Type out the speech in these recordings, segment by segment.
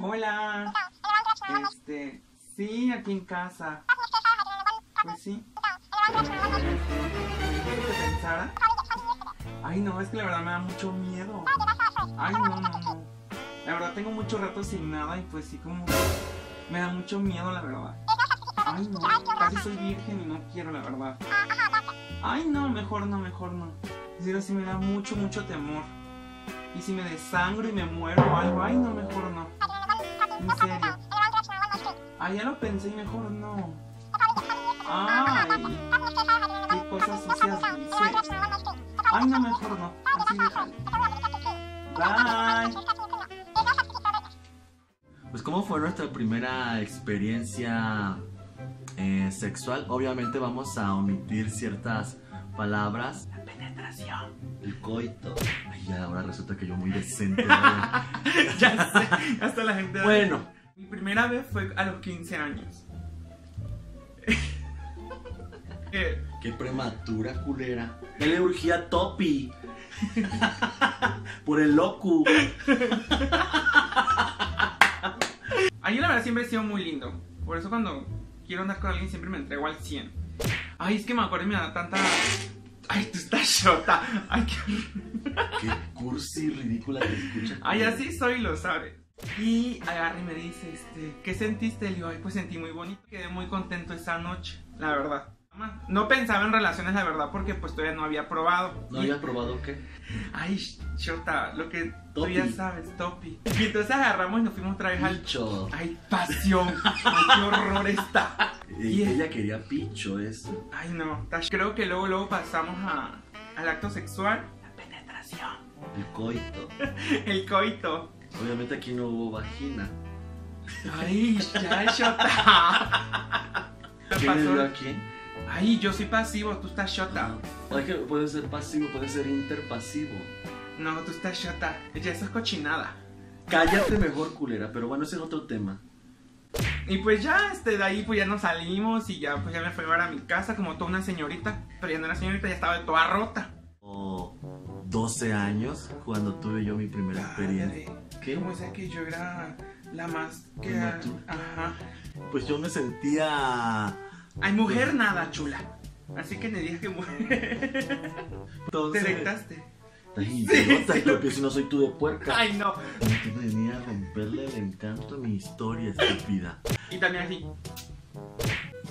Hola. Este, sí, aquí en casa. Pues sí. ¿Qué pensara? Ay, no, es que la verdad me da mucho miedo. Ay, no, no. La verdad tengo mucho rato sin nada y pues sí como me da mucho miedo, la verdad. Ay, no, casi soy virgen y no quiero, la verdad. Ay, no, mejor no, mejor no. En serio, sí me da mucho, mucho temor. Y si me desangro y me muero o algo, ay, no, mejor no. En serio. Ay, ya lo pensé y mejor no. Ay, qué cosas sucias dices. Ay, no, mejor no. Así déjale. Bye. Pues cómo fue nuestra primera experiencia eh, sexual. Obviamente vamos a omitir ciertas palabras. La penetración. El coito. Ya ahora resulta que yo muy decente. ya sé, hasta la gente. bueno, Mi primera vez fue a los 15 años. Eh, qué prematura culera. Ya le urgía Topi. Por el locu. A mí la verdad siempre he sido muy lindo. Por eso cuando quiero andar con alguien siempre me entrego al 100. Ay, es que me acuerdo y me da tanta... Ay, tú estás shota. Ay, qué... Qué cursi ridícula te escucha. Ay, así soy, lo sabes. Y agarra y me dice, este, ¿qué sentiste? Le digo, ay, pues sentí muy bonito. Quedé muy contento esa noche, la verdad. No pensaba en relaciones, la verdad, porque pues todavía no había probado. ¿No había probado qué? Ay, Shota, lo que tú Topi. ya sabes, Topi. Y entonces agarramos y nos fuimos otra vez al... Picho. Ay, pasión. Ay, qué horror está. Y ella quería picho, eso. Ay, no. Creo que luego, luego pasamos a, al acto sexual. Penetración. El coito. El coito. Obviamente aquí no hubo vagina. Ay, ya, Shota. ¿Qué ¿Quién le dio pasó? a quién? Ay, yo soy pasivo, tú estás Shota. Es que puede ser pasivo, puede ser interpasivo. No, tú estás Shota. Ya eso es cochinada. Cállate mejor, culera, pero bueno, ese es otro tema. Y pues ya, este, de ahí pues ya nos salimos y ya pues ya me fui a llevar a mi casa como toda una señorita. Pero ya no era señorita, ya estaba toda rota. O 12 años cuando tuve yo mi primera experiencia. ¿Qué? Como decía que yo era la más que... Ajá. Pues yo me sentía. Ay, mujer nada, chula. Así que me digas que mujer. Te Entonces. rectaste. Estás idiota, sí, estúpido, si no soy tú de puerca. Ay, no. Que venía a romperle el encanto a mi historia, estúpida. Y también así.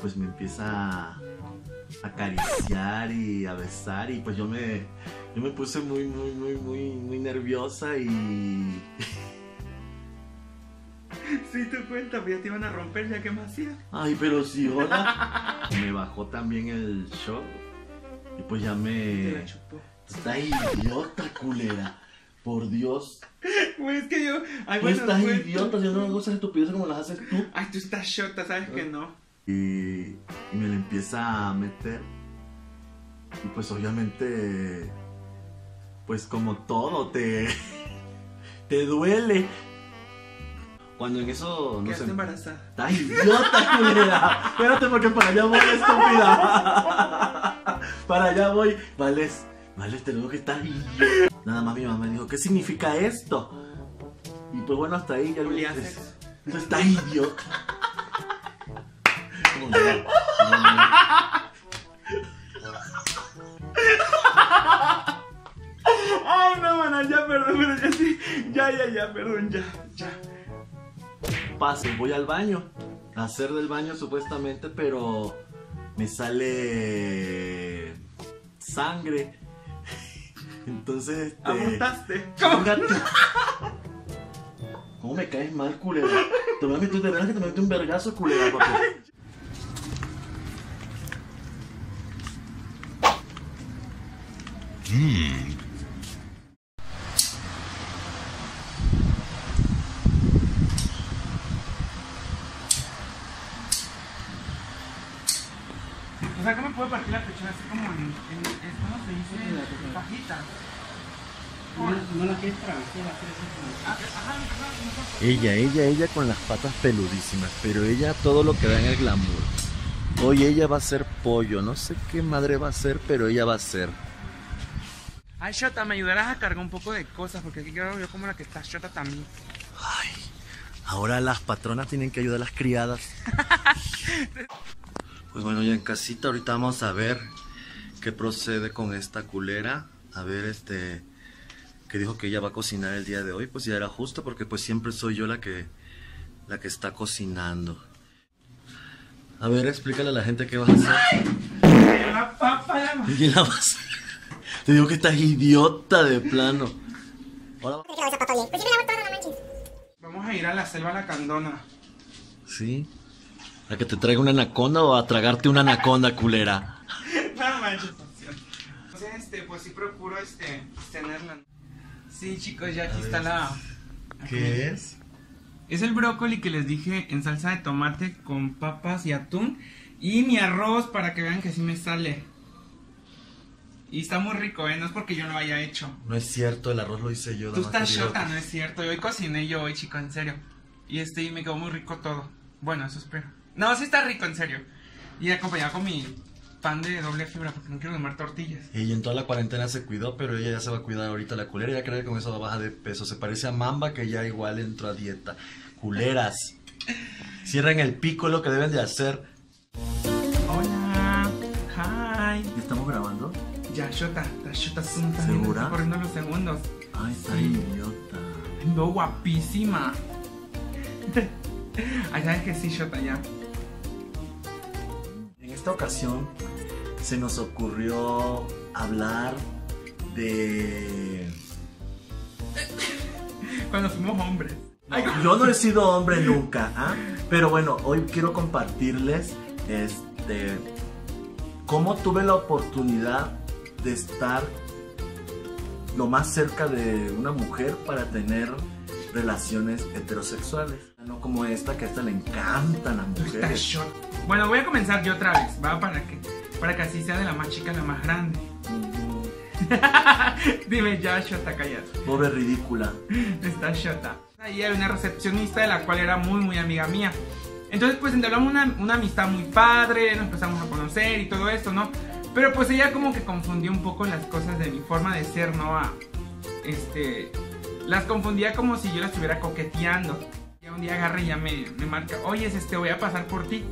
Pues me empieza a acariciar y a besar y pues yo me yo me puse muy muy muy muy muy nerviosa y Sí, tú cuenta, pues ya te iban a romper, ya que más hacía. ay pero si ahora me bajó también el show y pues ya Te me la chupó. está idiota culera por Dios Pues es que yo. Ay, tú bueno, estás cuento. idiota haciendo unas cosas estupideces como las haces tú Ay, tú estás shota, ¿sabes que no? Y, me le empieza a meter y pues obviamente pues como todo te te duele cuando en eso no sé embarazada. ¡Estás idiota, culera! Espérate porque para allá voy, estúpida. Para allá voy. Vales, Vales, te digo que idiota. Nada más mi mamá me dijo, ¿qué significa esto? Y pues bueno, hasta ahí ya lo estás idiota. Ay, no, mana, ya, perdón, pero ya sí. Ya, ya, ya, perdón, ya, ya. Paso, voy al baño. A hacer del baño supuestamente, pero me sale sangre. Entonces, este... Apuntaste. ¿Cómo? Chinga tú. ¿Cómo me caes mal, culera? Te voy a meter, de verdad que te metí un vergazo, culera, O sea, ¿cómo me puedo partir la pechuga así como en. en, en- ¿Cómo se dice? Pajita. No la quieres travesera, Ah. Ella, ella, ella con las patas peludísimas, pero ella todo lo que da en el glamour. Hoy ella va a ser pollo, no sé qué madre va a ser, pero ella va a ser. Ay, Shota, ¿me ayudarás a cargar un poco de cosas? Porque aquí quedo yo como la que está Shota también. Ay, ahora las patronas tienen que ayudar a las criadas. Pues bueno, ya en casita ahorita vamos a ver qué procede con esta culera. A ver, este, que dijo que ella va a cocinar el día de hoy, pues ya era justo porque pues siempre soy yo la que, la que está cocinando. A ver, explícale a la gente qué vas a hacer. La papa, la ¿Y la vas a hacer? Te digo que estás idiota de plano. Ahora- Vamos a ir a la selva la candona. ¿Sí? ¿A que te traiga una anaconda o a tragarte una anaconda, culera? No manches, opción. Entonces, este, pues sí procuro, este, tenerla. Sí, chicos, ya aquí está la... ¿Qué es? Es el brócoli que les dije en salsa de tomate con papas y atún. Y mi arroz para que vean que sí me sale. Y está muy rico, ¿eh? No es porque yo lo haya hecho. No es cierto, el arroz lo hice yo. Tú estás caballeros. no es cierto. Y hoy cociné yo hoy, chico, en serio. Y este, y me quedó muy rico todo. Bueno, eso espero. No, sí está rico, en serio. Y acompañado con mi pan de doble fibra porque no quiero comer tortillas. Y en toda la cuarentena se cuidó, pero ella ya se va a cuidar ahorita la culera. Ya cree que con eso va a bajar de peso. Se parece a Mamba que ya igual entró a dieta. Culeras. Cierren el pico lo que deben de hacer. Está Shota Zoom también. ¿Segura? Está corriendo los segundos. Ay, está Sí. idiota. Veo guapísima. Ay, sabes que sí, Shota, ya. En esta ocasión se nos ocurrió hablar de... Cuando fuimos hombres. Yo no he sido hombre nunca, ¿ah? Pero bueno, hoy quiero compartirles este cómo tuve la oportunidad de estar lo más cerca de una mujer para tener relaciones heterosexuales. No como esta, que a esta le encantan las mujeres. Bueno, voy a comenzar yo otra vez, ¿va? Para que, para que así sea de la más chica a la más grande. Dime ya, Shota, cállate. Pobre ridícula. Está Shota. Ahí había una recepcionista de la cual era muy, muy amiga mía. Entonces, pues entablamos una, una amistad muy padre, nos empezamos a conocer y todo esto, ¿no? Pero pues ella como que confundió un poco las cosas de mi forma de ser, ¿no? A, este, las confundía como si yo la estuviera coqueteando. Y un día agarra y ya me, me marca, oye, este, voy a pasar por ti.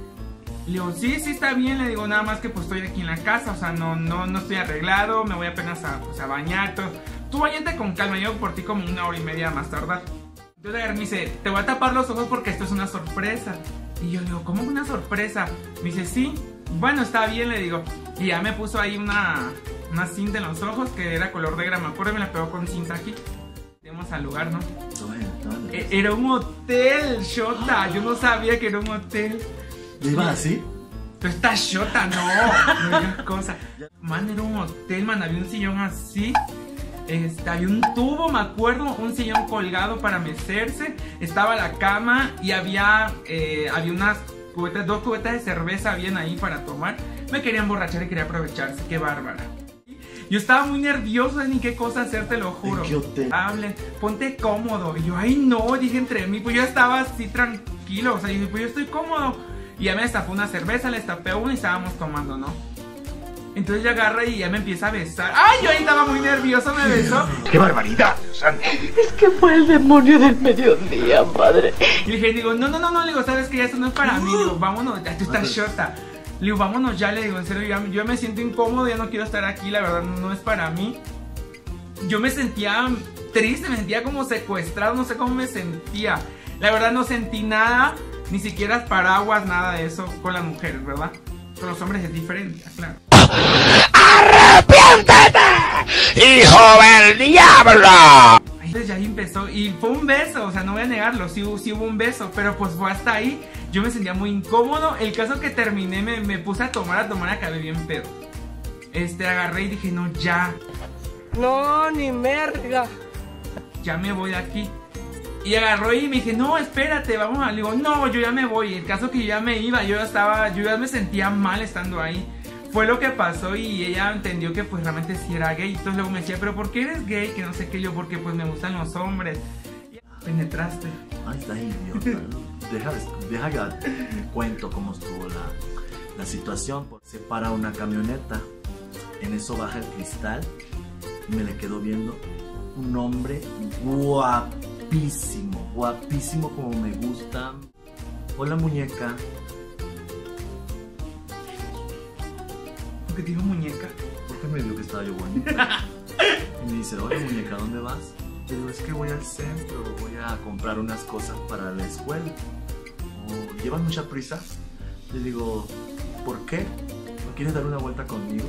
Le digo, sí, sí está bien, le digo, nada más que pues estoy aquí en la casa, o sea, no, no, no estoy arreglado, me voy apenas a, pues, a bañar, todo. Tú bañate con calma, yo por ti como una hora y media más tardar. Entonces agarra y me dice, te voy a tapar los ojos porque esto es una sorpresa. Y yo le digo, ¿cómo una sorpresa? Me dice, sí, bueno, está bien, le digo. Y ya me puso ahí una, una cinta en los ojos que era color de grama y me la pegó con cinta aquí. Llegamos al lugar, ¿no? Bueno, E- Era un hotel, Shota. Yo no sabía que era un hotel. ¿Iba así? Tú estás Shota, no. No digas cosas. Man, era un hotel, man. Había un sillón así. Este, había un tubo, me acuerdo, un sillón colgado para mecerse. Estaba la cama y había, eh, había unas cubetas, dos cubetas de cerveza bien ahí para tomar. Me quería emborrachar y quería aprovecharse. Qué bárbara. Yo estaba muy nerviosa ni qué cosa hacer, te lo juro. Hablen, ponte cómodo. Y yo, ay no, dije entre mí, pues yo estaba así tranquilo. O sea, dije, pues yo estoy cómodo. Y ya me destapó una cerveza, le destapé una y estábamos tomando, ¿no? Entonces ya agarra y ya me empieza a besar. ¡Ay! Yo ahí estaba muy nervioso, me besó. ¡Qué barbaridad, Dios santo! Es que fue el demonio del mediodía, madre. Y le dije, digo, no, no, no, no, le digo, sabes que ya eso no es para mí. Le digo, vámonos, ya tú estás shota. Le digo, vámonos ya, le digo, en serio, ya- yo me siento incómodo, ya no quiero estar aquí, la verdad, no, no es para mí. Yo me sentía triste, me sentía como secuestrado, no sé cómo me sentía. La verdad no sentí nada, ni siquiera paraguas, nada de eso con las mujeres, ¿verdad? Con los hombres es diferente, claro. ¡Hijo del diablo! Entonces ya ahí empezó y fue un beso, o sea, no voy a negarlo, sí, sí hubo un beso, pero pues fue hasta ahí. Yo me sentía muy incómodo. El caso que terminé, me, me puse a tomar, a tomar, acabé bien pedo. Este, agarré y dije, no, ya, No, ni merga. ya me voy de aquí. Y agarró y me dije, no, espérate, vamos a... Le digo, no, yo ya me voy. El caso que yo ya me iba, yo ya estaba, yo ya me sentía mal estando ahí. Fue lo que pasó y ella entendió que pues realmente sí era gay. Entonces luego me decía, pero ¿por qué eres gay? Que no sé qué yo, porque pues me gustan los hombres. Penetraste. Ay, está idiota. Deja, deja que cuento cómo estuvo la, la situación. Se para una camioneta. En eso baja el cristal. y me le quedo viendo. Un hombre guapísimo, guapísimo como me gusta. Hola muñeca. ¿Por qué te digo muñeca? Porque me dijo que estaba yo bonita. y me dice, hola muñeca, ¿dónde vas? Le digo, es que voy al centro, voy a comprar unas cosas para la escuela. Oh, ¿Llevas mucha prisa? Le digo, ¿por qué? ¿No quieres dar una vuelta conmigo?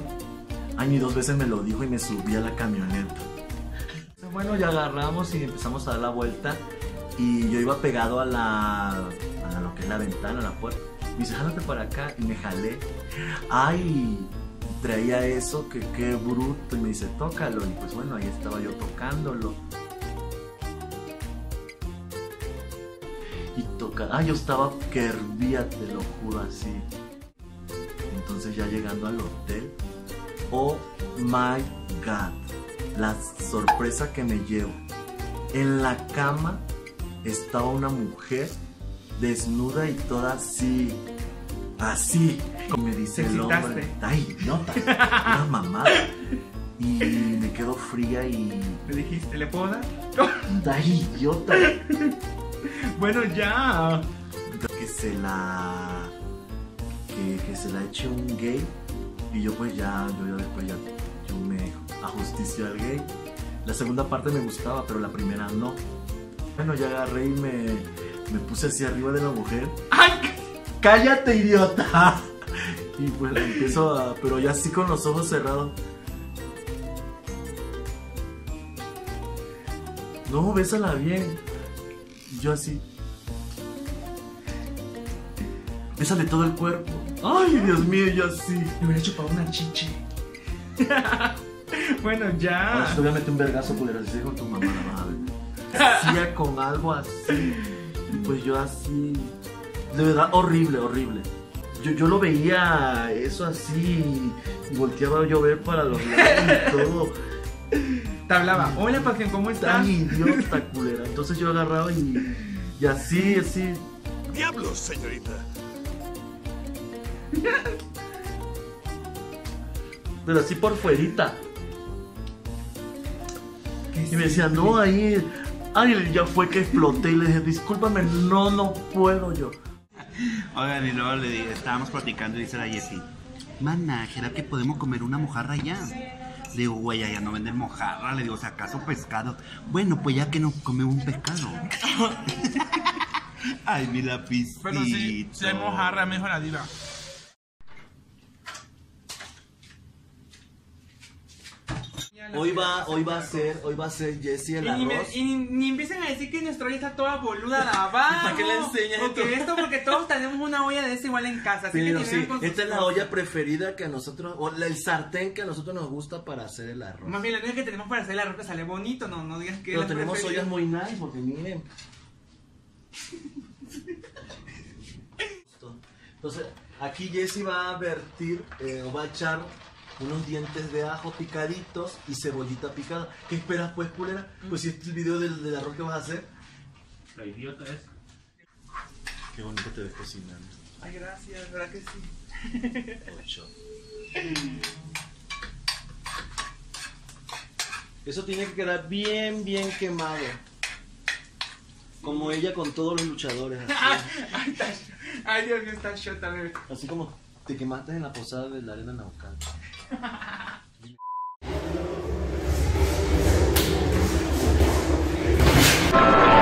Ay, ni dos veces me lo dijo y me subí a la camioneta. Bueno, ya agarramos y empezamos a dar la vuelta. Y yo iba pegado a la. a lo que es la ventana, a la puerta. Me dice, jálate para acá. Y me jalé. Ay, traía eso, que qué bruto. Y me dice, tócalo. Y pues bueno, ahí estaba yo tocándolo. Y toca. Ah, yo estaba que hervía, te lo juro así. Entonces ya llegando al hotel. Oh my god. La sorpresa que me llevo. En la cama estaba una mujer desnuda y toda así. Así. Y me dice ¿Te el hombre. Ay, idiota. Una mamada. Y me quedo fría y. Me dijiste, ¿le puedo dar? Ay, idiota. Bueno, ya. que se la que, que se la eche un gay y yo pues ya yo ya después ya yo me ajusticio al gay la segunda parte me gustaba pero la primera no bueno ya agarré y me, me puse así arriba de la mujer ¡Ay! cállate idiota y pues la empiezo a pero ya así con los ojos cerrados no bésala bien yo así Bésale todo el cuerpo. Ay, Dios mío, yo así. Me hubiera chupado una chichi. bueno, ya. te voy a meter un vergazo, culero. Si con tu mamá, la ver. Hacía con algo así. Y pues yo así. De verdad, horrible, horrible. Yo, yo lo veía eso así. Y volteaba yo a ver para los lados y todo. Te hablaba. Hola, pasión, ¿cómo estás? Tan idiota, culera. Entonces yo agarraba y. Y así, así. Diablos, señorita. Pero así por fuerita. ¿Qué Y me decía, no, ahí. Ay, ya fue que exploté. Y le dije, discúlpame, no, no puedo yo. Oigan, y luego le dije, estábamos platicando y dice la Jessie, mana, ¿será que podemos comer una mojarra ya? Le digo, güey, allá no venden mojarra. Le digo, si acaso pescado. Bueno, pues ya que nos comemos un pescado. Ay, mi lapicito. Pero sí, si hay mojarra, mejor la diva. Hoy va, hoy va a ser, hoy va a ser Jessie el Y ni, me- arroz. y ni, ni empiecen a decir que nuestra olla está toda boluda de abajo. ¿Para qué le enseñas esto? esto porque todos tenemos una olla de esa igual en casa. Así Pero que sí, esta es la olla preferida que a nosotros, o la- el sartén que a nosotros nos gusta para hacer el arroz. Más bien, la única que tenemos para hacer el arroz que sale bonito, no, no digas que Pero la tenemos preferida. ollas muy nice porque miren. Entonces, aquí Jessie va a vertir eh, o va a echar unos dientes de ajo picaditos y cebollita picada. ¿Qué esperas pues, culera? Pues si este es el video del, del arroz que vas a hacer. La idiota es. Qué bonito te ves cocinando. Ay, gracias, ¿verdad que sí? Ocho. Eso tiene que quedar bien, bien quemado. Como ella con todos los luchadores. Así, Ay, Dios mío, está shot también. así como te quemaste en la posada de la arena Naucán. Thank you.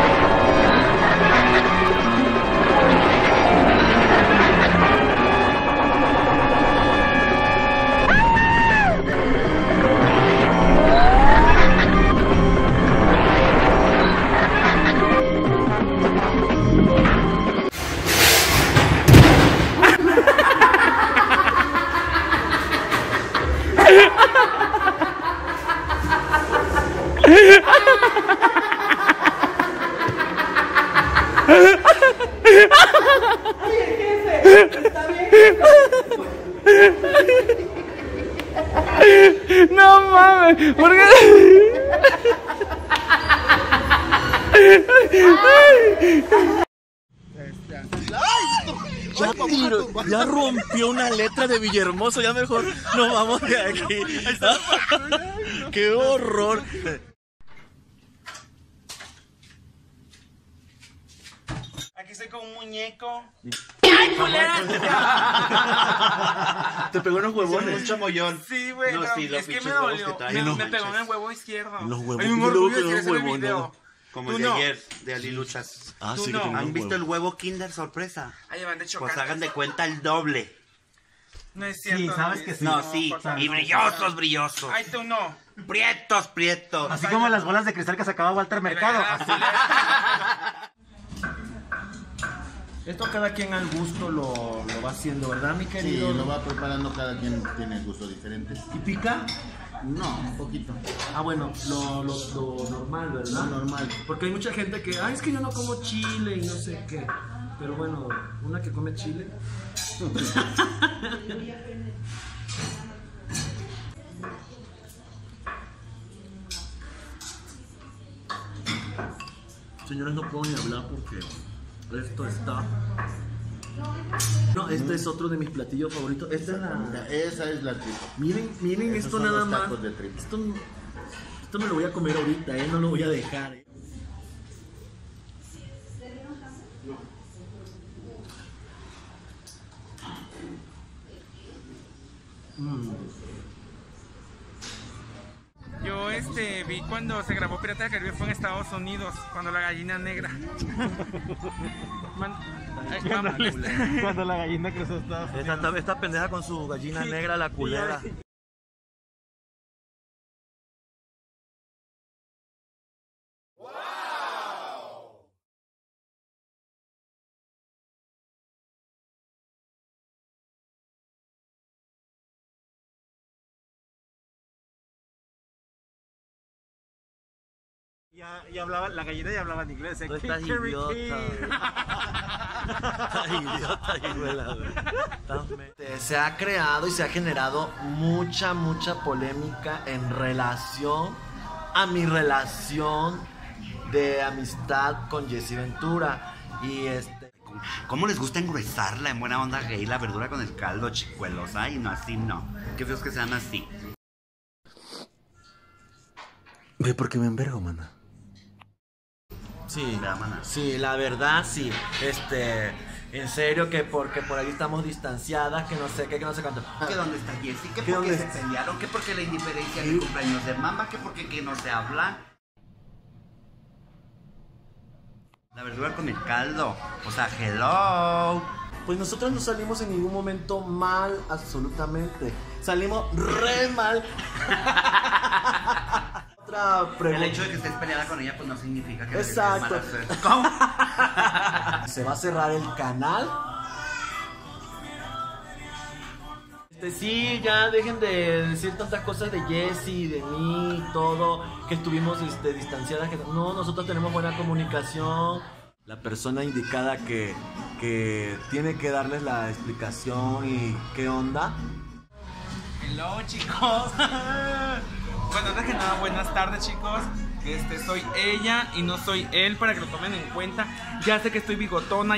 ¿Por qué? Ya, tiró- ya rompió una letra de Villahermoso, ya mejor nos vamos de aquí. ¡Qué horror! Aquí estoy con un muñeco. Te pegó unos huevones. Un chamoyón. Sí, güey. No, sí, los es que me dolió. me, pegó en el huevo izquierdo. Los huevos, Ay, me orgullo huevón, video. Como el de no. ayer, de Ali Luchas. Ah, Tú sí, no. ¿Han visto el huevo. huevo Kinder sorpresa? Ahí van de chocar. Pues hagan de cuenta el doble. No es cierto. Sí, sabes no, que sí. No, sí. Y brillosos, brillosos. Ay, tú no. Prietos, prietos. Así como las bolas de cristal que sacaba Walter Mercado. Así. Esto cada quien al gusto lo, lo va haciendo, ¿verdad, mi Sí, querido? lo va preparando, cada quien tiene gustos diferentes. ¿Y pica? No, un poquito. Ah, bueno, lo, lo, lo normal, ¿verdad? Lo normal. Porque hay mucha gente que, ay, es que yo no como chile y no sé qué. Pero bueno, una que come chile. Señores, no puedo ni hablar porque esto está. No, este es otro de mis platillos favoritos. Esta es la. Esa es la tripa. Miren, miren Esos esto son nada los más. tacos de tripa. Esto, esto me lo voy a comer ahorita, ¿eh? No lo voy a dejar. ¿eh? Yo este vi cuando se grabó Pirata del Caribe fue en Estados Unidos, cuando la gallina negra. Man- Cuando la gallina cruzó Estados Esta, esta pendeja con su gallina negra, la culera. Ya, ya hablaba, la gallina ya hablaba en inglés. ¿eh? Tú estás idiota. idiota, hijuela, Se ha creado y se ha generado mucha, mucha polémica en relación a mi relación de amistad con Jesse Ventura. Y este. ¿Cómo les gusta engruesarla en buena onda gay la verdura con el caldo, chicuelos? Ay, no, así no. Qué feos que sean así. Ve porque me envergo, mana. Sí, sí, la verdad, sí. Este, en serio que porque por ahí estamos distanciadas, que no sé qué, que no sé cuánto. ¿Que dónde está Jessie? ¿Que ¿Qué porque se está? pelearon? ¿Que porque la indiferencia de cumpleaños de Mamba? ¿Que porque que no se habla? La verdura con el caldo. O sea, hello. Pues nosotros no salimos en ningún momento mal, absolutamente. Salimos re mal. Otra El hecho de que estés peleada con ella, pues no significa que Exacto. ¿Cómo? Se va a cerrar el canal. Este, sí, ya dejen de decir tantas cosas de Jesse, de mí, todo, que estuvimos este, distanciadas. Que... No, nosotros tenemos buena comunicación. La persona indicada que, que tiene que darles la explicación y qué onda. Hello chicos. bueno, antes que nada, buenas tardes chicos. Este, soy ella y no soy él para que lo tomen en cuenta. Ya sé que estoy bigotona.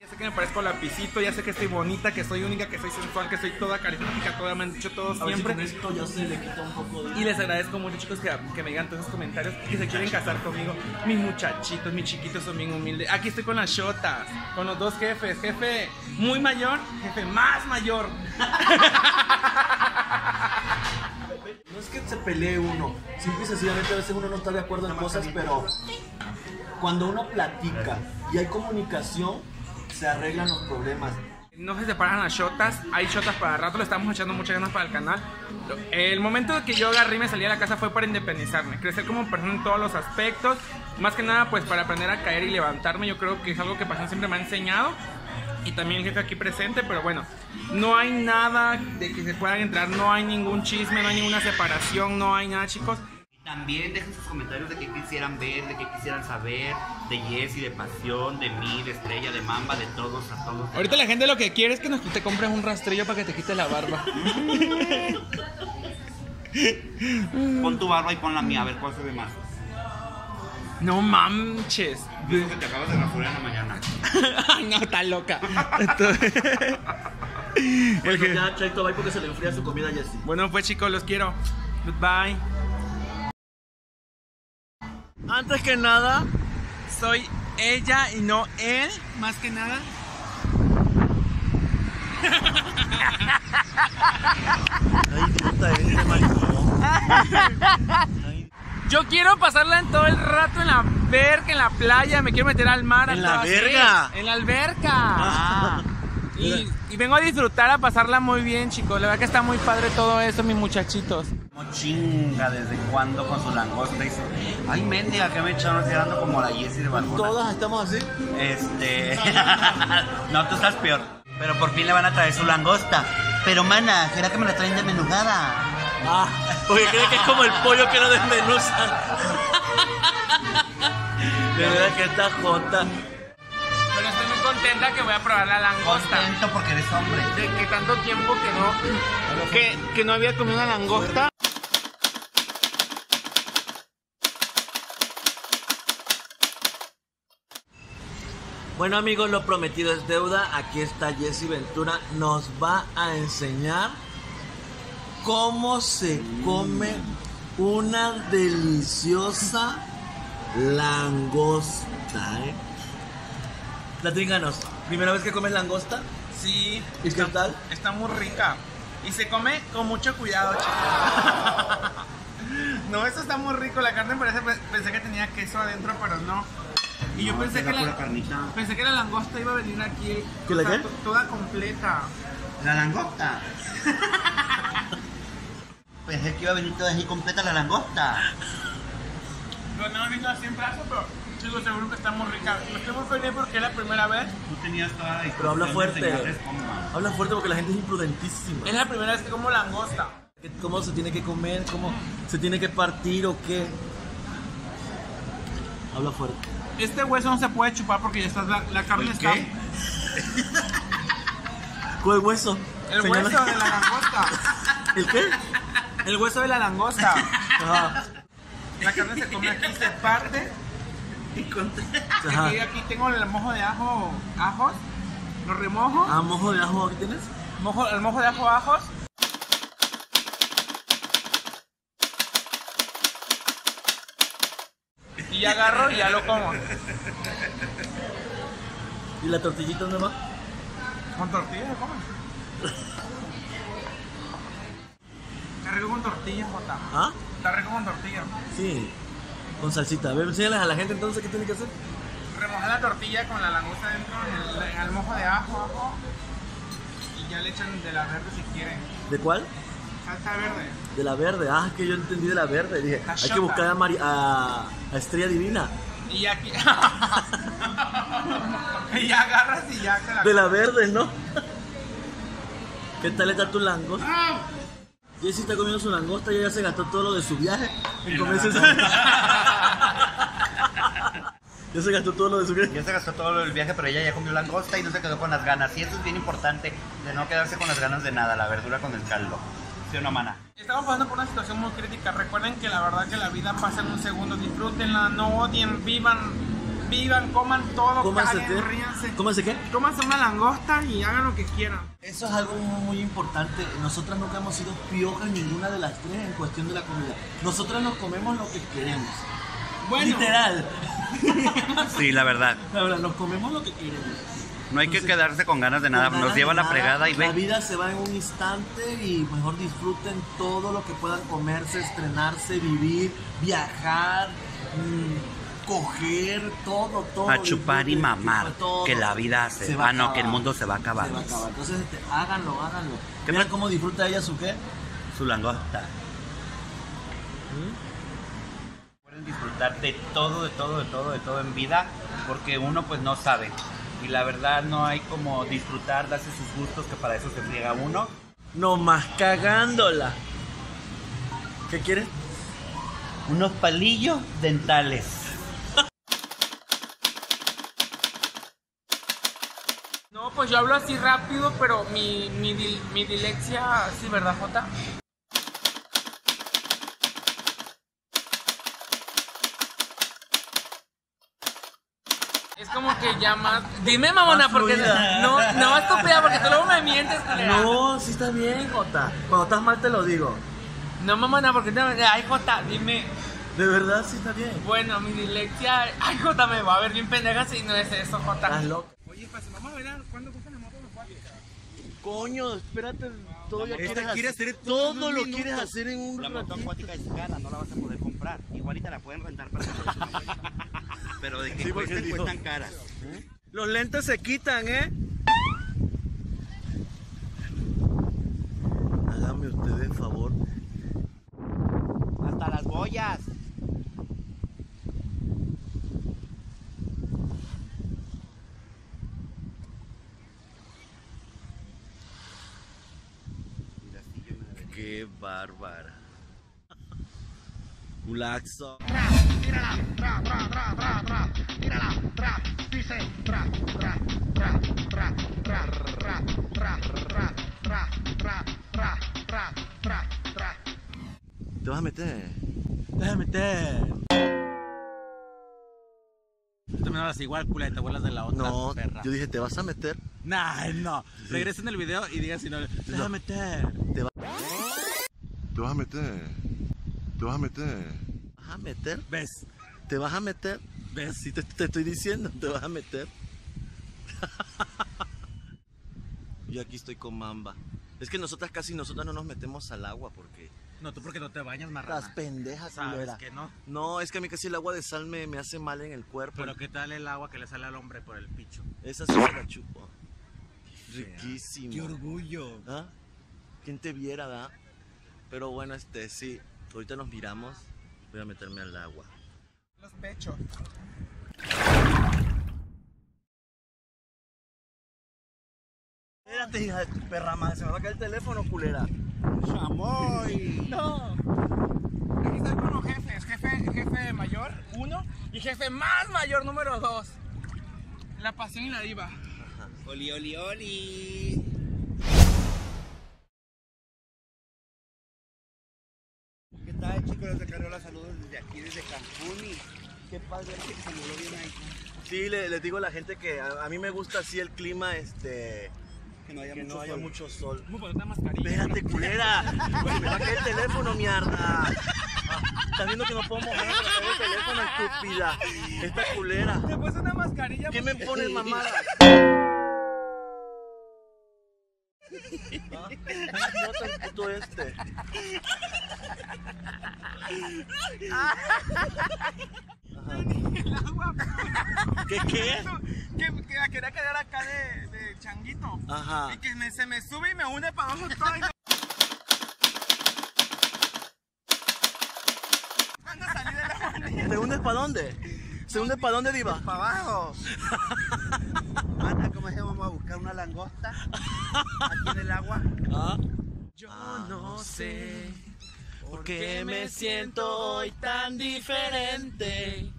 Ya sé que me parezco a lapicito, ya sé que estoy bonita, que soy única, que soy sensual, que soy toda carismática, toda me han dicho todos A si siempre. esto se le quita un poco de... Y les agradezco mucho chicos que, que me digan todos esos comentarios que se quieren casar conmigo. Mis muchachitos, mis chiquitos son bien humildes. Aquí estoy con las shotas, con los dos jefes. Jefe muy mayor, jefe más mayor. No es que se pelee uno, simple y sencillamente a veces uno no está de acuerdo en cosas, pero cuando uno platica y hay comunicación, se arreglan los problemas. No se separan las shotas, hay shotas para rato, le estamos echando muchas ganas para el canal. El momento de que yo agarré y me salí a la casa fue para independizarme, crecer como persona en todos los aspectos, más que nada pues para aprender a caer y levantarme, yo creo que es algo que Pasión siempre me ha enseñado. Y también el jefe aquí presente, pero bueno, no hay nada de que se puedan entrar, no hay ningún chisme, no hay ninguna separación, no hay nada chicos. También dejen sus comentarios de qué quisieran ver, de qué quisieran saber, de Jessy, de Pasión, de mí, de Estrella, de Mamba, de todos, a todos. Ahorita la gente lo que quiere es que nos, te compres un rastrillo para que te quite la barba. Pon tu barba y pon la mía, a ver cuál se ve más. No manches. Digo que te acabas de rasurar en la mañana. No, está loca. Bueno, que- ya, Chaito, bye porque se le enfría su comida a Jessie. Bueno, pues chicos, los quiero. Goodbye. Antes que nada, Soy ella y no él, más que nada. ay, idiota este maricón. Yo quiero pasarla en todo el rato en la alberca, en la playa, me quiero meter al mar. a ¿En la verga? En la alberca. Ah. Y, y vengo a disfrutar, a pasarla muy bien, chicos. La verdad que está muy padre todo eso, mis muchachitos. Como chinga, ¿desde cuándo con su langosta y su... Ay, mendiga, que me echaron tirando como la Jessie de Balbona. Todas estamos así. Este... no, tú estás peor. Pero por fin le van a traer su langosta. Pero, mana, ¿será que me la traen de menujada? Ah, porque cree que es como el pollo que no desmenuzan. De verdad que está jota. Pero estoy muy contenta que voy a probar la langosta. Contento porque eres hombre. De que tanto tiempo que no, que, que no había comido una langosta. Bueno amigos, lo prometido es deuda. Aquí está Jesse Ventura. Nos va a enseñar cómo se come una deliciosa langosta. ¿eh? Platícanos, ¿primera vez que comes langosta? Sí. ¿Y qué tal? Está muy rica. Y se come con mucho cuidado, chicos. no, eso está muy rico. La carne parece, pensé que tenía queso adentro, pero no. Y yo pensé que la pensé que la langosta iba a venir aquí. ¿Que la sea, qué? Toda completa. La langosta. Pensé que iba a venir toda así completa la langosta. No, no he visto así en brazo, pero sigo seguro que está muy rica. Me estoy muy feliz porque es la primera vez. Tú tenías toda la Pero habla fuerte. Habla fuerte porque la gente es imprudentísima. Es la primera vez que como langosta. ¿Cómo se tiene que comer? ¿Cómo se tiene que partir o qué? Habla fuerte. Este hueso no se puede chupar porque ya está la, la carne ¿El está. qué? ¿Cuál hueso? El Señala. hueso de la langosta. ¿El qué? El hueso de la langosta. La carne se come aquí, se parte. Ajá. Aquí, aquí tengo el mojo de ajo, ajos. Lo remojo. Ah, mojo de ajo, ¿aquí tienes? Mojo, el mojo de ajo, ajos. Y ya agarro y ya lo como. ¿Y la tortillita dónde va? Con tortillas se come. Está rico con tortillas, Jota. ¿Ah? Está rico con tortillas. Sí. Con salsita. A ver, enséñales a la gente entonces qué tiene que hacer. Remojar la tortilla con la langosta dentro en el, en el mojo de ajo, ajo. Y ya le echan de la verde si quieren. ¿De cuál? Salsa verde. De la verde. Ah, es que yo entendí de la verde. Dije, La hay que buscar a, Mari- a, a Estrella Divina. Y aquí. y ya agarras y ya se la. De la verde, ¿no? ¿Qué tal está tu langosta? Jessy está comiendo su langosta y ella se gastó todo lo de su viaje en comerse esa. ya se gastó todo lo de su viaje. Ya se gastó todo el viaje, pero ella ya comió langosta y no se quedó con las ganas. Y eso es bien importante, de no quedarse con las ganas de nada, la verdura con el caldo. ¿Sí o no, mana? Estamos pasando por una situación muy crítica. Recuerden que la verdad que la vida pasa en un segundo. Disfrútenla, no odien, vivan, vivan, coman todo, ¿Cómanse caguen, qué? ríanse. ¿Cómanse qué? Cómanse una langosta y hagan lo que quieran. Eso es algo muy, muy importante. Nosotras nunca hemos sido piojas ninguna de las tres en cuestión de la comida. Nosotras nos comemos lo que queremos. Bueno, Literal. Sí, la verdad. La verdad, nos comemos lo que queremos. No hay que Entonces, quedarse con ganas de nada. Con Nos ganas lleva la nada, fregada y La ven. vida se va en un instante y mejor disfruten todo lo que puedan comerse, estrenarse, vivir, viajar, mm, coger, todo, todo. A chupar y mamar, todo. que la vida se- va ah, no, que el mundo se va a acabar. Se va a acabar. Entonces, este, háganlo, háganlo. ¿Qué Mira cómo disfruta ella su qué. Su langosta. Pueden disfrutar de todo, de todo, de todo, de todo en vida, porque uno pues no sabe. Y la verdad no hay como disfrutar, darse sus gustos, que para eso se friega uno. No más cagándola. ¿Qué quieres? Unos palillos dentales. Pues yo hablo así rápido, pero mi, mi, mi dilexia, sí, ¿verdad, Jota? Es como que ya más. Dime, mamona, Más porque. fluida. No, no, estúpida, porque tú luego me mientes, culera. No, sí está bien, Jota. Cuando estás mal te lo digo. No, mamona, porque. Ay, Jota, dime. De verdad, sí está bien. Bueno, mi dislexia. Ay, Jota, me va a ver bien pendeja si no es eso, Jota. Estás loco. Oye, pues vamos a ver cuándo cogen la moto. Coño, espérate. Todo ya quieres quiere hacer. hacer todo lo quieres hacer en un La moto ratito. acuática es cara, no la vas a poder comprar. Igualita la pueden rentar para que. Pero de que Sí, cuesten, cuestan caras. Los lentes se quitan, ¿eh? Hágame usted el favor. Hasta las boyas. Mira, sí, yo me debería- Qué bárbara. Gulaxo. Te vas a meter. Te vas a meter. Tú hablas igual, y te vuelas de la otra No, perra. yo dije, ¿te vas a meter? Nah, no. Regresen el video y digan si no. Te vas a meter. Te vas a meter. Te vas a meter. ¿Vas a meter? ¿Ves? ¿Te vas a meter? ¿Ves? Sí, te, te estoy diciendo, te vas a meter. Yo aquí estoy con Mamba. Es que nosotras casi nosotras no nos metemos al agua porque No, tú porque no te bañas, las marrana. pendejas Sabes que no. No, es que a mí casi el agua de sal me, me hace mal en el cuerpo. Pero ¿qué tal el agua que le sale al hombre por el picho? Esa sí se la chupo. Riquísimo. ¡Qué orgullo! ¿Ah? ¿Quién te viera, da? Pero bueno, este, sí. Ahorita nos miramos. Voy a meterme al agua. Los pechos. Espérate, hija de tu perra madre. Se me va a caer el teléfono, culera. ¡Chamoy! No. Aquí estoy con los jefes. Jefe, jefe mayor, uno. Y jefe más mayor, número dos. La pasión y la diva. ¡Oli, oli, oli! Tal, chicos? Les declaro la saludos desde aquí, desde Cancún. Y qué padre que se murió bien ahí. Sí, le- les digo a la gente que a, a mí me gusta así el clima, este... Que no haya Que mucho no haya sol. mucho sol. Vamos a poner una mascarilla. Espérate, culera. Se me va a caer el teléfono, mierda. Estás viendo que no puedo mojar el teléfono, estúpida. Esta culera. Te puse una mascarilla. ¿Qué me pones, mamada? ¿Ah? No te puto este. El agua. ¿Qué qué? Que, que la quería quedar acá de, de changuito. Ajá. Y que me- se me sube y me une para abajo todo. y no- ¿Cuándo salí de la manera? ¿Se hunde para dónde? ¿Se hunde para dónde, Diva? ¡Para abajo! Anda, ¿cómo es que vamos a buscar una langosta? Aquí en el agua. ¿Ah? Yo Ah, no sé ¿Por qué me siento hoy tan diferente?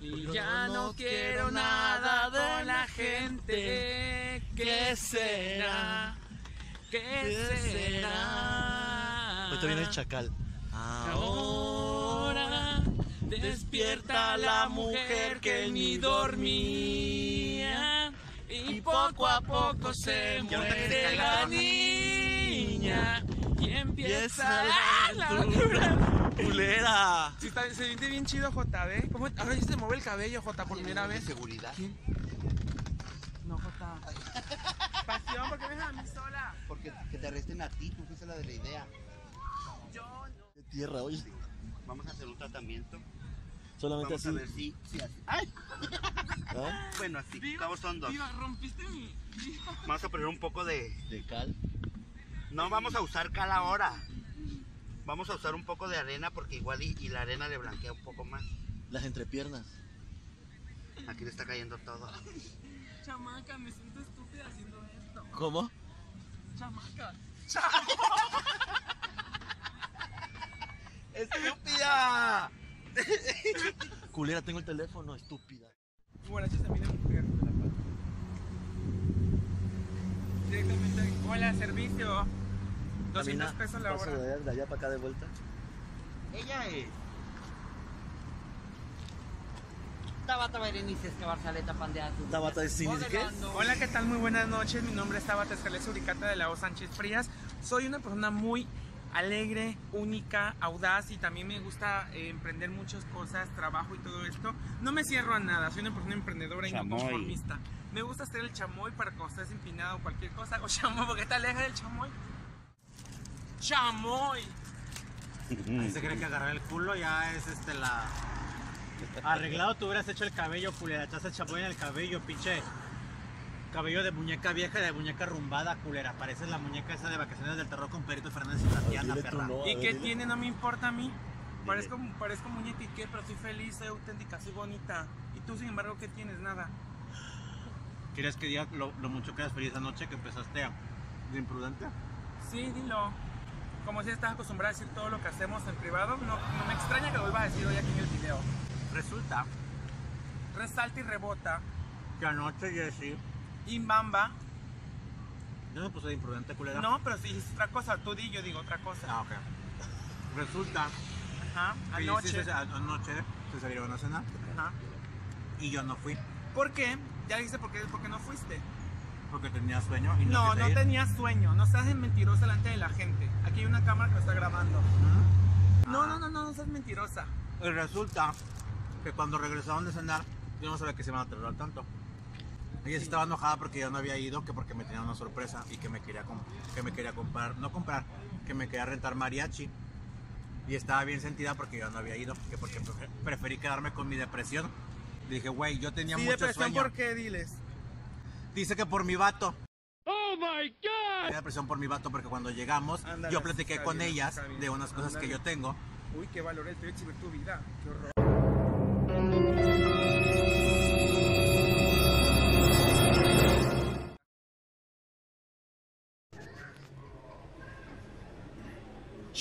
Y ya no quiero nada de la gente. ¿Qué será? ¿Qué será? Ahorita viene el chacal. Ahora despierta la mujer que ni dormía y poco a poco se muere la niña y empieza la locura. ¡Culera! Sí, está, se siente bien chido, JB. ¿Cómo? Ahora ya se mueve el cabello, J, por primera vez. seguridad. No, J. Pasión, ¿por qué me dejas a mí sola? Porque que te arresten a ti, tú fuiste la de la idea. Yo no. De tierra, oye. Vamos a hacer un tratamiento. Solamente Vamos así. a ver si, si así. ¡Ay! ¿Ah? Bueno, así. Todos son dos. Rompiste mi. Vamos a poner un poco de. De cal. No vamos a usar cal ahora. Vamos a usar un poco de arena porque igual y, y la arena le blanquea un poco más. Las entrepiernas. Aquí le está cayendo todo. Chamaca, me siento estúpida haciendo esto. ¿Cómo? Chamaca. ¡Estúpida! Culera, tengo el teléfono, estúpida. Guaraches también es mujer. Directamente. Hola, servicio. 200 Camina, pesos la paso hora. de allá, de allá para acá de vuelta. Ella es. Tabata Berenice Escabarzaleta Pandeazu. Tabata de Cine, ¿qué? Hola, ¿qué tal? Muy buenas noches. Mi nombre es Tabata Escalés Uricata de la O Sánchez Frías. Soy una persona muy alegre, única, audaz y también me gusta eh, emprender muchas cosas, trabajo y todo esto. No me cierro a nada, soy una persona emprendedora y no conformista. Me gusta hacer el chamoy para cuando estés empinado o cualquier cosa. O chamoy, porque te aleja del chamoy. Chamoy. Ahí se cree que agarrar el culo ya es este la. Arreglado, tú hubieras hecho el cabello, culera. Te haces chamoy en el cabello, pinche. Cabello de muñeca vieja y de muñeca rumbada, culera. Pareces la muñeca esa de vacaciones del terror con Perito Fernández y Tatiana, tú perra. no. ¿Y qué tiene? No me importa a mí. Parezco, parezco muñeca y qué, pero soy feliz, soy auténtica, soy bonita. Y tú, sin embargo, ¿qué tienes? Nada. ¿Quieres que diga lo, lo mucho que eras feliz esa noche que empezaste a, de imprudente? Sí, dilo. Como si estás acostumbrada a decir todo lo que hacemos en privado, no, no me extraña que lo vuelvas a decir hoy aquí en el video. Resulta Resalta y rebota. que anoche Jessy. Y bamba. Yo no puse de imprudente, culera. No, pero si dices otra cosa, tú di, yo digo otra cosa. Ah, ok. Resulta Ajá, que anoche. anoche se salieron a cenar Ajá. y yo no fui ¿Por qué? Ya dijiste por qué, por qué no fuiste. porque tenía sueño y no, No, no ir. tenías sueño. No seas mentirosa delante de la gente. Aquí hay una cámara que lo está grabando. No, no, no, no, no seas mentirosa. Y resulta que cuando regresaron de cenar, yo no sabía que se iban a tardar tanto. Ella sí estaba enojada porque yo no había ido, que porque me tenía una sorpresa y que me quería, que me quería comprar, no comprar, que me quería rentar mariachi. Y estaba bien sentida porque yo no había ido, que porque prefe- preferí quedarme con mi depresión. Dije, güey, yo tenía Sí, mucho depresión, sueño. ¿por qué? Diles. Dice que por mi vato. ¡Oh my God! Tenía depresión por mi vato porque cuando llegamos, yo platiqué con bien, ellas de unas cosas que yo tengo. Uy, qué valor el tu vida. Qué horror.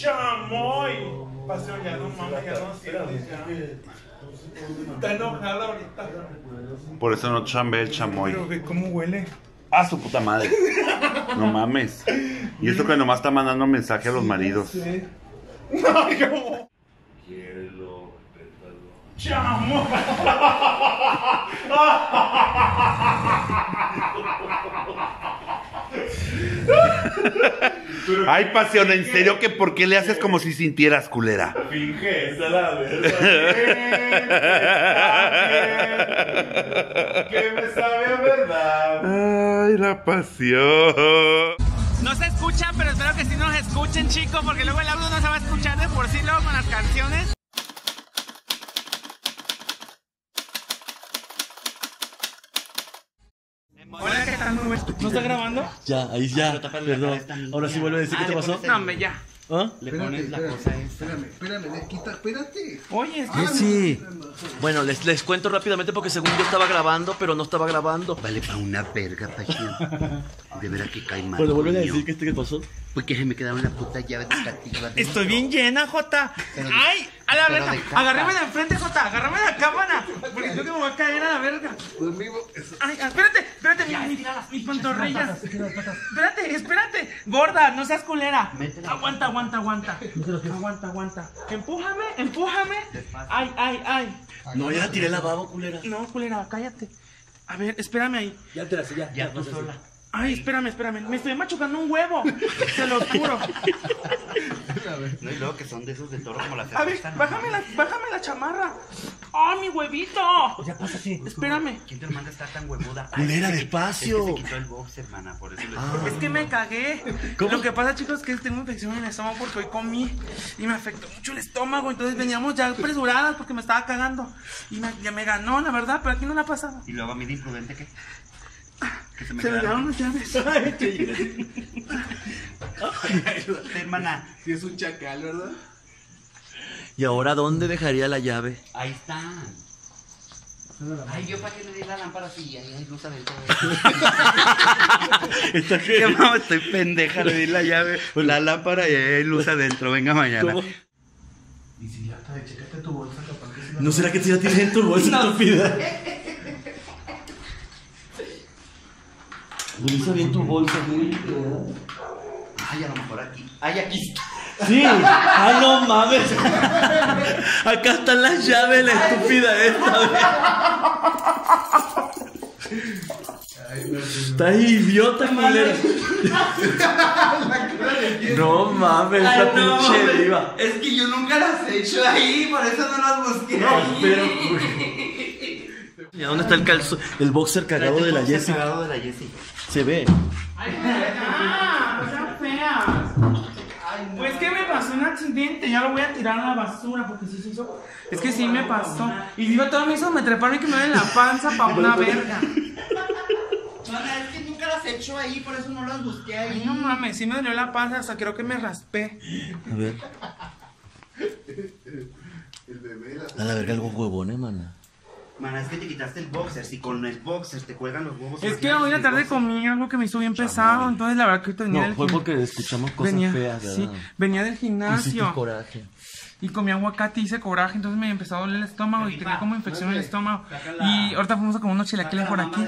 ¡Chamoy! Paseo ya, no mames, ya no sientes ya. Está enojada ahorita. Por eso no chambe el chamoy. Pero ve cómo huele. Ah, su puta madre. No mames. Y esto que nomás está mandando mensaje a los maridos. Sí. Ay, cómo. ¡Chamoy! Ay, pasión, en serio que por qué le haces como si sintieras culera. Finge, esa es la verdad. Que me sabe a verdad. Ay, la pasión. No se escucha, pero espero que sí nos escuchen, chicos, porque luego el audio no se va a escuchar de por sí luego con las canciones. Hola, ¿qué tal? Muy buen- ¿No está grabando? Ya, ahí ya. Perdón. Ahora sí vuelve a decir qué te pasó. No, ya. ¿Ah? Le pones la cosa esa. Espérame, espérame, le quita, espérate. Oye, Jessy. Bueno, les, les cuento rápidamente porque según yo estaba grabando, pero no estaba grabando. Vale pa' una verga, pasión. De veras que cae mal. Bueno, vuelven a decir que este que pasó. Pues que se me quedaron la puta llave educativa. estoy bien llena, Jota. Pero de- Ay, a la verga. de. Agárrame de enfrente, Jota. Agárrame de la cámara. Porque creo que me voy a caer a la verga. Conmigo, eso. Ay, ah, espérate, espérate, mi, mi- mis pantorrillas. Espérate, espérate. Gorda, no seas culera. Aguanta, aguanta, aguanta. Aguanta, aguanta. Empújame, empújame. Ay, ay, ay. No, ya la tiré la babo, culera. No, culera, cállate. A ver, espérame ahí. Ya te la sé, ya. Ya tú sola. Ay, espérame, espérame. Me estoy machucando un huevo. Se lo juro. No, y luego que son de esos de toro como la A ver, cerveza. ¿no? bájame la, bájame la chamarra. ¡Ah, mi huevito! Ya pásate. Espérame. ¿Quién te manda a estar tan huevuda? Culera, despacio. Es que se quitó el box, hermana, por eso le Ah. Es que me cagué. Lo que pasa, chicos, es que tengo infección en el estómago porque hoy comí y me afectó mucho el estómago. Entonces veníamos ya apresuradas porque me estaba cagando. Y me, ya me ganó, la verdad, pero aquí no la ha pasado. Y luego a mí de imprudente, ¿qué? Que se me Se quedaron. las llaves. Hermana, Si es un chacal, ¿verdad? ¿Y ahora dónde dejaría la llave? ahí están. Ay, yo para qué me di la lámpara si ahí hay luz adentro. ¿Está ¿Qué mamá? Estoy pendeja, le di la llave, la lámpara y ahí hay luz adentro. Venga mañana. ¿Cómo? Y si ya está, chécate tu bolsa, capaz que sí la- ¿No será que te la tienes en tu bolsa, estúpida? Revisa bien tu bolsa, güey. Ay, a lo mejor aquí. Ay, aquí. Sí. Ah, no mames. Acá están las llaves, la estúpida esta. Estás idiota, culera. No mames, Ay, la no, pinche mames. diva. Es que yo nunca las he hecho ahí, por eso no las busqué. No, ahí. pero, ¿Y a dónde está el calzo? El boxer cagado de la Jessie. Cagado de la Jessie. Se ve. Ah, no sean feas. Pues que me pasó un accidente, ya lo voy a tirar a la basura porque sí se hizo. Es que sí me pasó. Y digo, todo me hizo me treparon y que me duele la panza para una verga. Mana, es que nunca las hecho ahí, por eso no las busqué ahí. Ay, no mames, sí me dolió la panza, hasta creo que me raspé. A ver. A la verga algo huevón, eh, mana. Mana, es que te quitaste el boxer. Si con el boxer te cuelgan los huevos. Es que hoy la tarde comí algo que me hizo bien pesado, entonces la verdad que venía No, fue gim- porque escuchamos cosas venía, feas, sí, ¿verdad? venía del gimnasio coraje. y comí aguacate y hice coraje, entonces me empezó a doler el estómago y tenía como infección en el estómago. Y ahorita fuimos a comer unos chilaquiles por aquí.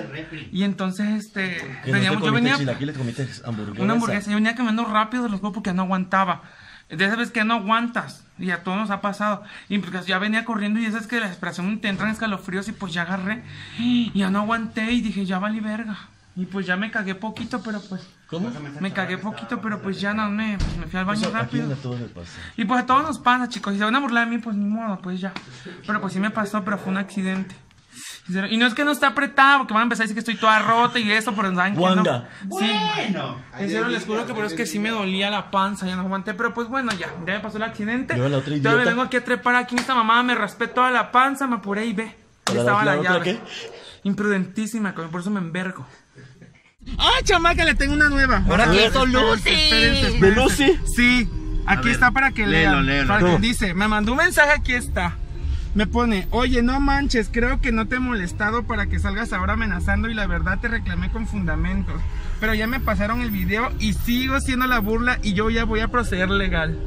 Y entonces, este, Que no veníamos- te yo venía chilaquiles, comiste hamburguesa. una hamburguesa, yo venía comiendo rápido de los huevos porque ya no aguantaba. De esas veces que no aguantas, y a todos nos ha pasado. Y porque ya venía corriendo y esas es que la desesperación te entran escalofríos y pues ya agarré. Y ya no aguanté y dije, ya valí verga. Y pues ya me cagué poquito, pero pues. ¿Cómo? Me cagué poquito, pero pues ya no me, pues me fui al baño Eso, ¿A quién rápido. Y pues a todos nos pasa, chicos. Si se van a burlar de mí, pues ni modo, pues ya. Pero pues sí me pasó, pero fue un accidente. Y no es que no esté apretada, porque van a empezar a decir que estoy toda rota y eso, pero saben que no. Wanda. Sí. Bueno. En serio les juro que por eso es que sí me dolía la panza, ya no aguanté, pero pues bueno, ya, ya me pasó el accidente. Luego la otra Todavía idiota. vengo aquí a trepar aquí en esta mamá, me raspé toda la panza, me apuré y ve. ¿La- Ya estaba la la, llave. qué? Imprudentísima, por eso me envergo. ¡Ay, chamaca! Le tengo una nueva. Ahora Lucy. espérense, ¿De. Lucy? Sí, aquí está para que léelo, lean. léelo. Para que- dice, me mandó un mensaje, aquí está. Me pone, oye, no manches, creo que no te he molestado para que salgas ahora amenazando y la verdad te reclamé con fundamentos. Pero ya me pasaron el video y sigo siendo la burla y yo ya voy a proceder legal.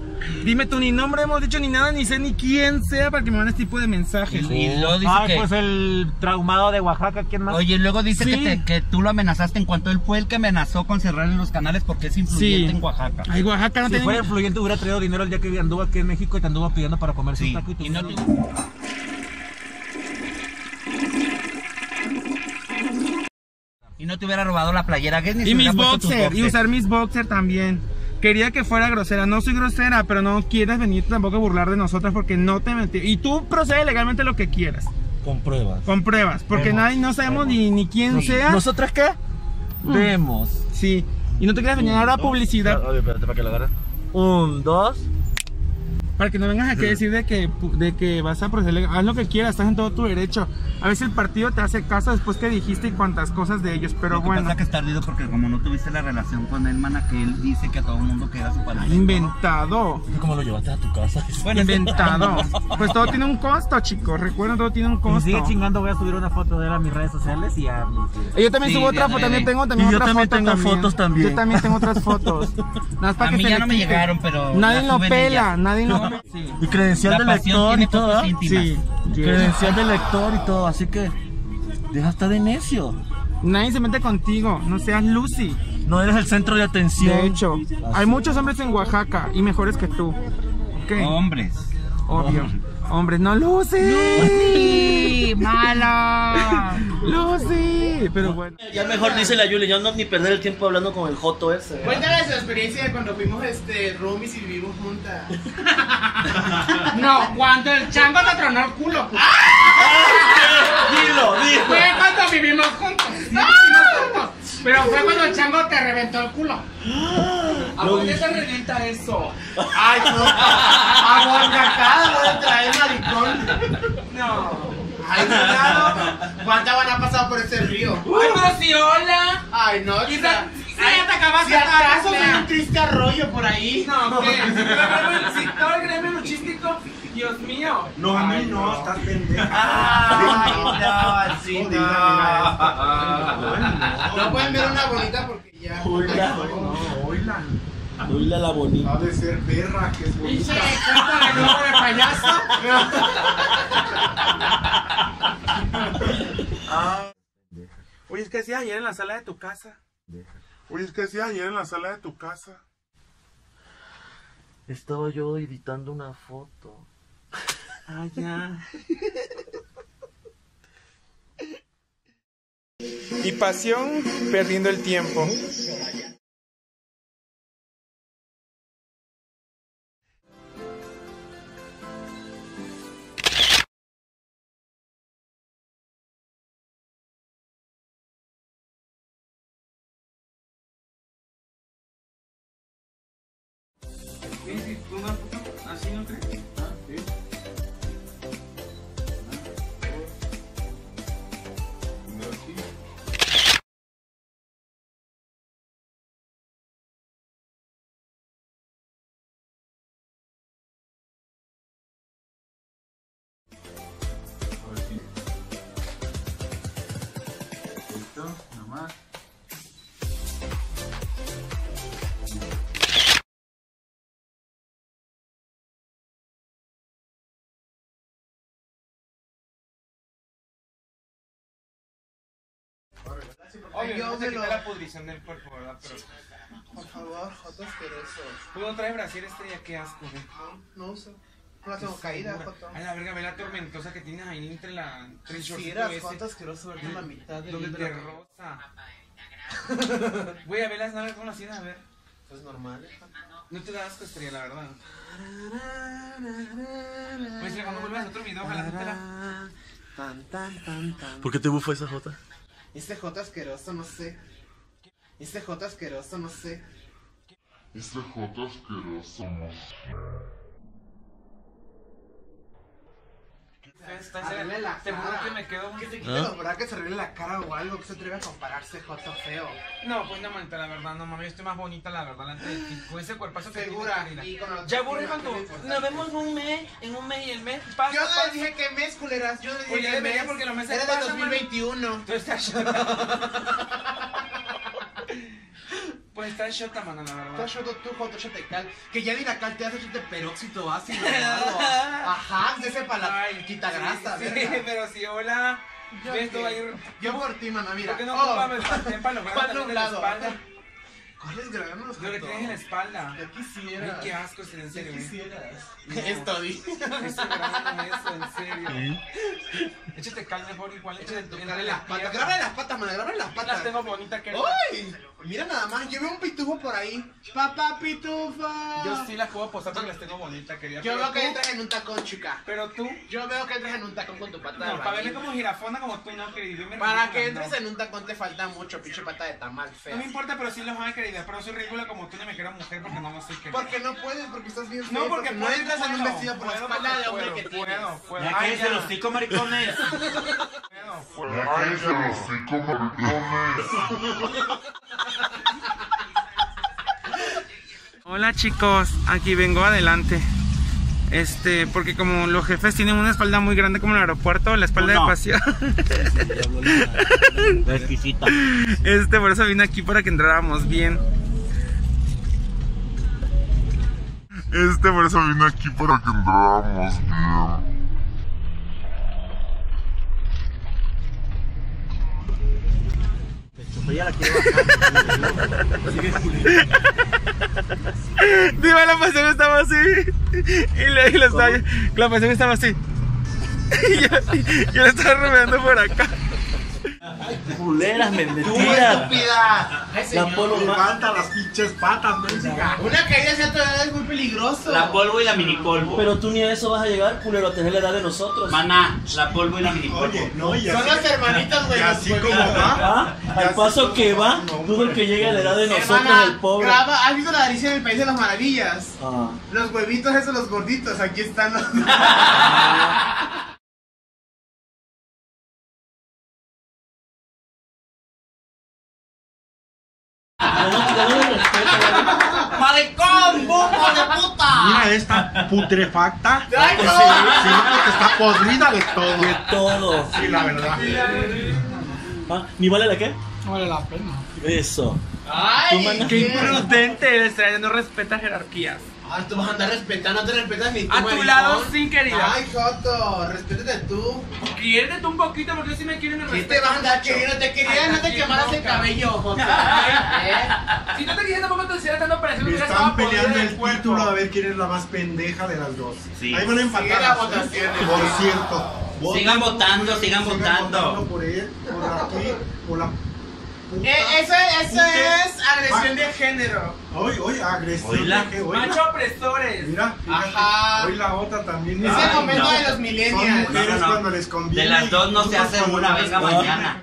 Dime tú, ni nombre hemos dicho ni nada, ni sé ni quién sea para que me manden este tipo de mensajes. Y luego dice Ay, que. pues el traumado de Oaxaca, ¿quién más? Oye, luego dice Sí. que, te- que tú lo amenazaste en cuanto él fue el que amenazó con cerrar los canales porque es influyente Sí. en Oaxaca. Ay, Oaxaca no si tiene fuera influyente hubiera traído dinero el día que anduvo aquí en México y te anduvo pidiendo para comerse Sí. un taco y tú Y no te- Y no te hubiera robado la playera Guess ni Y mis boxer, y usar mis boxer también. Quería que fuera grosera, no soy grosera, pero no quieras venir tampoco a burlar de nosotras porque no te metí. Y tú procede legalmente lo que quieras, Con pruebas. con pruebas, porque Vemos, nadie, no sabemos ni, ni quién sea. ¿Nosotras qué? Vemos. Sí, y no te quieras venir a dar publicidad Oye, espérate para que lo agarres. Un, dos. para que no vengas aquí a decir de que, de que vas a proceder, legal. haz lo que quieras, estás en todo tu derecho. A veces el partido te hace caso después que dijiste y cuantas cosas de ellos, pero Lo que bueno. pasa que está ardido porque como no tuviste la relación con él, mana, que él dice que a todo el mundo que era su pareja. Inventado. ¿Cómo lo llevaste a tu casa? Inventado. Pues todo tiene un costo, chicos. Recuerda, todo tiene un Si costo. sigue chingando, voy a subir una foto de él a mis redes sociales y a mis Y Yo también Sí, subo otra foto, también tengo también Y yo otra también foto tengo fotos también. Yo también tengo otras fotos. Nada más para A que mí se ya no me llegaron, pero Nadie lo pela, ellas. nadie lo sí. Y credencial La de pasión lector y tiene todo. Sí. Credencial de lector y todo, así que deja hasta de necio. Nadie se mete contigo, no seas Lucy. No eres el centro de atención. De hecho, hay muchos hombres en Oaxaca y mejores que tú. ¿Ok? Hombres. Obvio. Hombres, no Lucy. ¡Sí! ¡Mala! Lucy. Pero bueno. Ya mejor dice la Yuli, yo no ni perder el tiempo hablando con el Joto ese. Cuéntale su experiencia de cuando fuimos este, roomies y vivimos juntas. No, cuando el chango te tronó el culo. Dilo, dilo. Fue cuando vivimos juntos. Sí, vivimos juntos. Pero fue cuando el chango te reventó el culo. ¿A qué vi. te revienta eso? Ay, no. Aguantacada, voy a traer maricón. No. Ay, cuidado. ¿Cuántas van a pasado por ese río? Ay, pero si hola. Ay, no, Y chica. si ya te Si acaso de hay un triste arroyo por ahí. No, ¿qué? Si todo el gremio- Si todo el gremio luchístico, Dios mío. No, a mí no, estás pendeja. Ay, no, así No no. No pueden ver una bonita porque ya. Oila. Oila. Oila la bonita. Ha de ser perra, que es Pinche bonita. cuerpo de payaso. Oye, es que decía ayer en la sala de tu casa. Oye, es que decía ayer en la sala de tu casa. Estaba yo editando una foto. Ah. Y pasión perdiendo el tiempo. Obvio, Yo no quita lo- la pudrición del cuerpo, ¿verdad? Pero... Por favor, Joto asqueroso. Tú no traes brasier este ya, qué asco, güey. No, no uso. No la tengo caída, Joto. Ay, la verga, ve la tormentosa que tienes ahí entre la... Entre el Si shortcito eras ese. Joto asqueroso, verte la mitad del Donde te de la- rosa. Voy a ver las nalgas cómo las tienes, a ver. Pues normal, Joto. No te da asco, estrella, la verdad. Pues cuando vuelvas a otro video, ojalá te la... Tan, tan, tan, tan. ¿Por qué te bufa esa Jota? Este Joto asqueroso, no sé. Este Joto asqueroso, no sé. Este J asqueroso, no Está Arregle la Te juro cara. que me quedo... Que se quite ¿Ah? los brackets, arregle la cara o algo. Que se atreve a compararse, Joto feo. No, pues no, manita, la verdad, no mames, yo estoy más bonita, la verdad, delante de ti. Con ese cuerpazo que Segura, tienes, y querida. con la Ya autoestima, aburre que importante. Nos vemos en un mes, en un mes y el mes pasa, Yo no pasa. les dije que mes, culeras. Yo les dije Oye, que debería mes. porque los meses Era de pasan, 2021. Tú estás pues estás shota, mano, la verdad. has roto tú, Joto, cal. Que ya dirá cal te hace échate peróxido ácido. Ajá, de ese para la Ay, quita sí, grasa, sí, pero si hola. Yo Ves todo qué. ahí. Yo por ti, mano, mira. ¿Por qué no Oh, ocupamos el sartén para lograr ¿cuál también de la espalda? ¿Cuáles granos, Lo que Joto? tienes en la espalda. Ya quisieras. Ay, qué asco, en Ya serio. güey. quisieras. No. Esto, di. Eso, en serio. Échate cal mejor igual, échate Échate entre Grábale las patas, piernas. grábale las patas, las tengo bonitas que ¡Uy! Mira nada más, yo veo un pitufo por ahí. ¡Papá pitufo! Yo sí las puedo posar porque las tengo bonitas, querida. Yo pero veo que tú- entras en un tacón, chica. Pero tú, Yo veo que entras en un tacón con tu pata de no, para verme como jirafona como tú, no, querida. Para que entres no. en un tacón te falta mucho, pinche pata de tamal fea. No me importa, pero sí los hay, querida. Pero soy ridícula como tú, no me quiero mujer porque no lo soy, querida. Porque no puedes, porque estás bien No, porque no puedo, entras en un puedo, vestido por la puedo, espalda de puedo, hombre que puedo, tienes. puedo. Ya Ay, cállense los cinco maricones. puedo. Ya cállense los cinco maricones. Hola chicos, aquí vengo adelante. Este, porque como los jefes tienen una espalda muy grande como el aeropuerto, la espalda No. de pasión. La exquisita. Este, por eso vine aquí para que entráramos bien. Este, por eso vine aquí para que entráramos bien. Ella la quiere bajar. Diva, la pasión estaba así. Y le, y estaba, la pasión estaba así. Y yo, yo le estaba rodeando por acá. Culeras, me ¡Tú, mentira. estúpida! Ay, La más. Levanta las pinches patas, mendiga. Una caída hacia tu edad es muy peligroso. La polvo y la mini polvo. Pero tú ni a eso vas a llegar, culero, a tener la edad de nosotros. Maná, la polvo y la mini polvo. Oye, no, y Son así, los hermanitos, güey. así como va. Ah, al paso que va, dudo que llegue a la edad de nosotros, el pobre. graba, ¿has visto la Alicia en el País de las Maravillas? Ah. Los huevitos esos, los gorditos, aquí están los... Mira esta putrefacta. Que está podrida de todo. de todo. Sí, la verdad. Ah, ¿Ni vale la qué? No vale la pena. Eso. ¡Ay! Qué imprudente eres, Estrella, no respeta jerarquías. Ah, tú vas a andar respetando, no te respetas ni tú, A tu maricón. lado sí, querida. Ay, Joto, respétate tú. Quiérete tú un poquito porque si me quieren me ¿Qué te vas a andar queriendo? Te quería no te quemaras el cabello, Joto. Si no te querías tampoco te hicieras tanto parecido que Están peleando el título a ver quién es la más pendeja de las dos. Sí. Ahí van a empatar. Por cierto. Sigan votando, sigan votando. por él, por aquí, por la. Eh, eso, eso es agresión de género. Hoy, hoy, agresión. De que- oíla. Macho opresores. Mira, fíjate, Ajá. hoy la otra también. Es el momento no. de los Son millennials. mujeres No, no, no. cuando les conviene. De las dos no se hace una, venga mañana.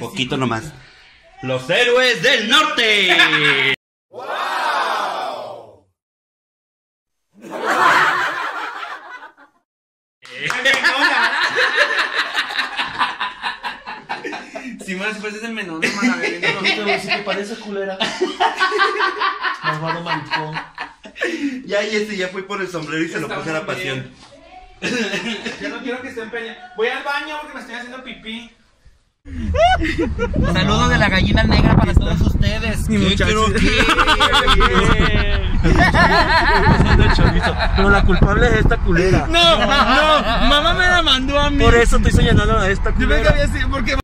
Poquito nomás. Los héroes del norte. Si me después es el menú de Margarita. Si te parece culera. Malvado maricón. Ya, Jessy, ya fui por el sombrero y se lo puse a la pasión. Ya no quiero que estén peleando. Voy al baño porque me estoy haciendo pipí. Saludos de la gallina negra para todos ustedes. ¿Qué creo Pero la culpable es esta culera. No, no, mamá me la mandó a mí. Por eso estoy señalando a esta Yo me culera. quería decir, porque